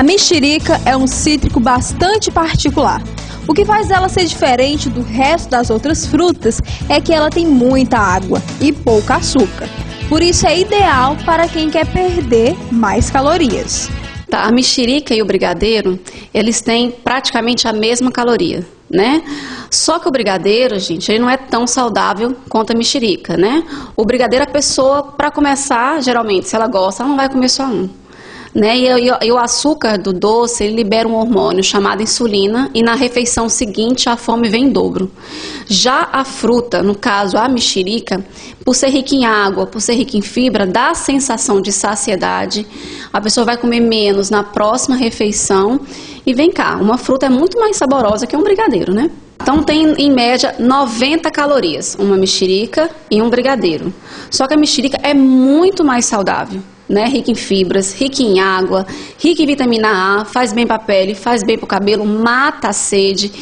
A mexerica é um cítrico bastante particular. O que faz ela ser diferente do resto das outras frutas é que ela tem muita água e pouco açúcar. Por isso é ideal para quem quer perder mais calorias. Tá, a mexerica e o brigadeiro, eles têm praticamente a mesma caloria, né? Só que o brigadeiro, gente, ele não é tão saudável quanto a mexerica, né? O brigadeiro, a pessoa, para começar, geralmente, se ela gosta, ela não vai comer só um. Né? E, e, e, o açúcar do doce ele libera um hormônio chamado insulina e na refeição seguinte a fome vem em dobro. Já a fruta, no caso a mexerica, por ser rica em água, por ser rica em fibra, dá a sensação de saciedade. A pessoa vai comer menos na próxima refeição. E vem cá, uma fruta é muito mais saborosa que um brigadeiro, né? Então tem em média 90 calorias, uma mexerica e um brigadeiro. Só que a mexerica é muito mais saudável né? Rica em fibras, rica em água, rica em vitamina A, faz bem para a pele, faz bem para o cabelo, mata a sede.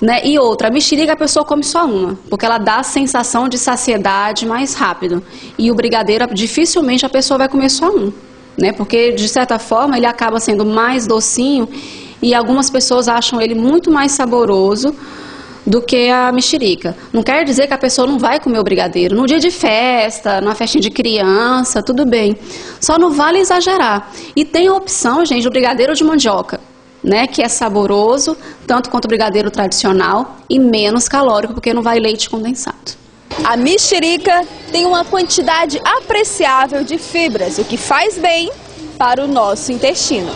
Né? E outra, a mexerica a pessoa come só uma, porque ela dá a sensação de saciedade mais rápido. E o brigadeiro, dificilmente a pessoa vai comer só um, né? Porque de certa forma ele acaba sendo mais docinho e algumas pessoas acham ele muito mais saboroso do que a mexerica. Não quer dizer que a pessoa não vai comer o brigadeiro. No dia de festa, numa festinha de criança, tudo bem. Só não vale exagerar. E tem a opção, gente, do brigadeiro de mandioca. Né, que é saboroso, tanto quanto o brigadeiro tradicional, e menos calórico, porque não vai leite condensado. A mexerica tem uma quantidade apreciável de fibras, o que faz bem para o nosso intestino.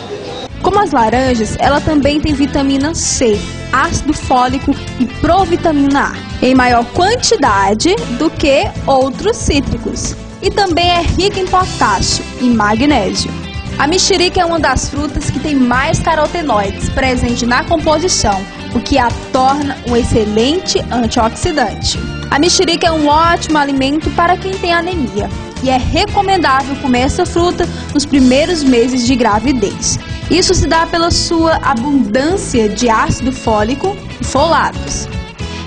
Como as laranjas, ela também tem vitamina C, ácido fólico e provitamina A, em maior quantidade do que outros cítricos. E também é rica em potássio e magnésio. A mexerica é uma das frutas que tem mais carotenoides presente na composição, o que a torna um excelente antioxidante. A mexerica é um ótimo alimento para quem tem anemia e é recomendável comer essa fruta nos primeiros meses de gravidez. Isso se dá pela sua abundância de ácido fólico e folatos.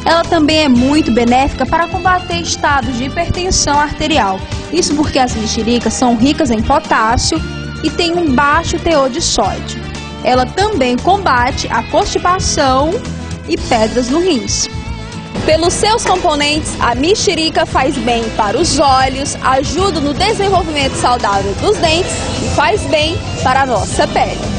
Ela também é muito benéfica para combater estados de hipertensão arterial. Isso porque as mexericas são ricas em potássio e têm um baixo teor de sódio. Ela também combate a constipação e pedras no rins. Pelos seus componentes, a mexerica faz bem para os olhos, ajuda no desenvolvimento saudável dos dentes e faz bem para a nossa pele.